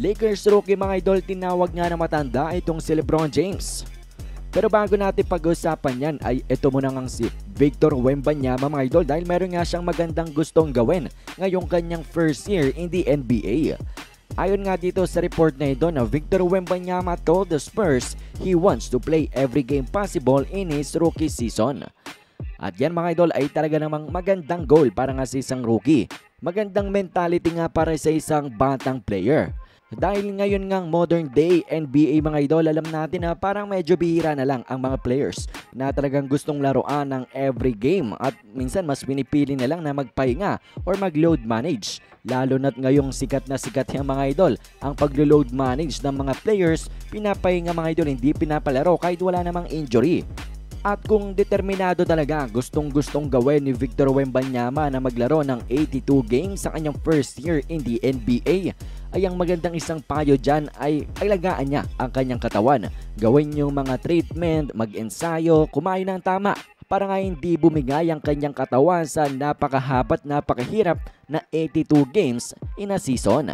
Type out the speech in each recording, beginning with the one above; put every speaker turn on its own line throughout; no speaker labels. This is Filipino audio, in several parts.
Lakers rookie mga idol tinawag nga na matanda itong si Lebron James. Pero bago natin pag-usapan yan ay ito muna nga si Victor Wembanyama mga idol dahil meron nga siyang magandang gustong gawin ngayong kanyang first year in the NBA. Ayon nga dito sa report na ito na Victor Wembanyama told the Spurs he wants to play every game possible in his rookie season. At yan mga idol ay talaga namang magandang goal para nga sa isang rookie. Magandang mentality nga para sa isang batang player. Dahil ngayon ngang modern day NBA mga idol, alam natin na parang medyo bihira na lang ang mga players na talagang gustong laruan ng every game at minsan mas pinipili na lang na magpahinga or mag-load manage. Lalo na't ngayong sikat na sikat yung mga idol, ang pag-load manage ng mga players, pinapahinga mga idol, hindi pinapalaro kahit wala namang injury. At kung determinado talaga gustong gustong gawin ni Victor Wembanyama na maglaro ng 82 games sa kanyang first year in the NBA, ay ang magandang isang payo dyan ay alagaan niya ang kanyang katawan. Gawin yung mga treatment, mag-ensayo, kumain ng tama para nga hindi bumigay ang kanyang katawan sa napakahabat napakahirap na 82 games in a season.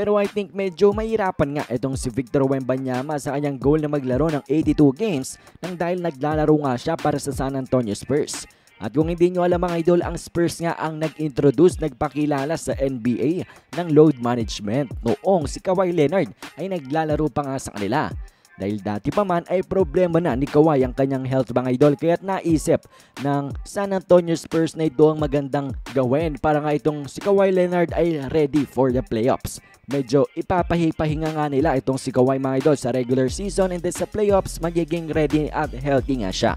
Pero I think medyo mahirapan nga itong si Victor Wembanyama sa kanyang goal na maglaro ng 82 games nang dahil naglalaro nga siya para sa San Antonio Spurs. At kung hindi nyo alam mga idol, ang Spurs nga ang nag-introduce, nagpakilala sa NBA ng load management noong si Kawhi Leonard ay naglalaro pa nga sa kanila. Dahil dati pa man ay problema na ni Kawhi ang kanyang health mga idol kaya't naisip ng San Antonio Spurs na ito ang magandang gawin para nga itong si Kawhi Leonard ay ready for the playoffs. Medyo ipapahipahinga nga nila itong si Kawhi mga idol sa regular season and then sa playoffs magiging ready at healthy nga siya.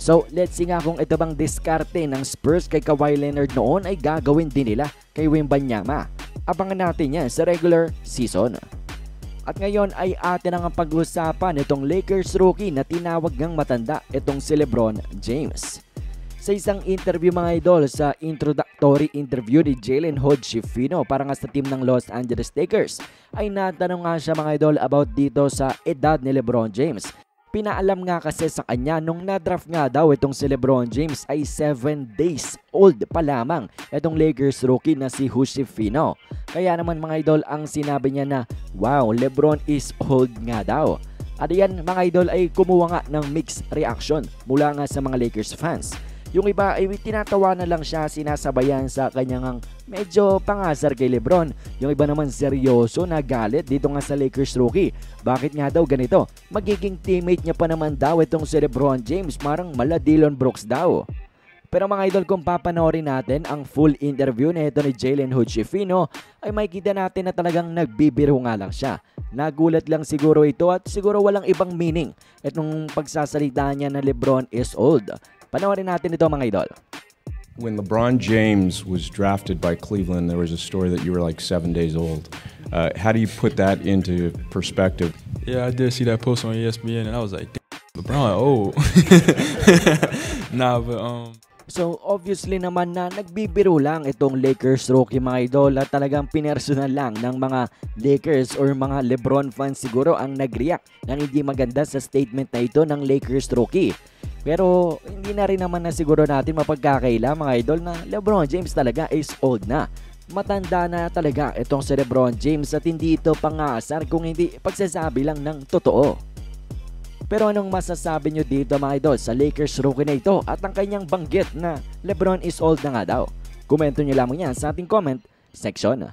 So, let's see nga kung ito bang diskarte ng Spurs kay Kawhi Leonard noon ay gagawin din nila kay Wembanyama. Abangan natin yan sa regular season. At ngayon ay atin ang pag-usapan itong Lakers rookie na tinawag ngang matanda itong si Lebron James. Sa isang interview mga idol sa introductory interview ni Jalen Hodgefino para nga sa team ng Los Angeles Lakers ay natanong nga siya mga idol about dito sa edad ni Lebron James Pinaalam nga kasi sa kanya nung na-draft nga daw itong si Lebron James ay 7 days old pa lamang itong Lakers rookie na si Fino. Kaya naman mga idol ang sinabi niya na wow Lebron is old nga daw. At yan mga idol ay kumuha nga ng mixed reaction mula nga sa mga Lakers fans. Yung iba ay tinatawa na lang siya sinasabayan sa kanyang medyo pangasar kay Lebron. Yung iba naman seryoso na galit dito nga sa Lakers rookie. Bakit nga daw ganito? Magiging teammate niya pa naman daw itong si Lebron James. Parang mala Dillon Brooks daw. Pero mga idol, kung papanoorin natin ang full interview na ito ni Jalen Hood-Schifino, ay makikita natin na talagang nagbibiro nga lang siya. Nagulat lang siguro ito at siguro walang ibang meaning itong pagsasalita niya na Lebron is old. Panoorin natin ito mga idol.
When LeBron James was drafted by Cleveland, there was a story that you were like seven days old. Uh, how do you put that into perspective?
Yeah, I did see that post on ESPN, and I was like, LeBron old. nah, but um.
So obviously naman na nagbibiro lang itong Lakers rookie mga idol at talagang pinersonal lang ng mga Lakers or mga Lebron fans siguro ang nag-react ng hindi maganda sa statement na ito ng Lakers rookie. Pero hindi na rin naman na siguro natin mapagkakaila mga idol na Lebron James talaga is old na. Matanda na talaga itong si Lebron James at hindi ito pangasar kung hindi pagsasabi lang ng totoo. Pero anong masasabi nyo dito mga idol sa Lakers rookie na ito at ang kanyang banggit na Lebron is old na nga daw? Komento nyo lamang yan sa ating comment section.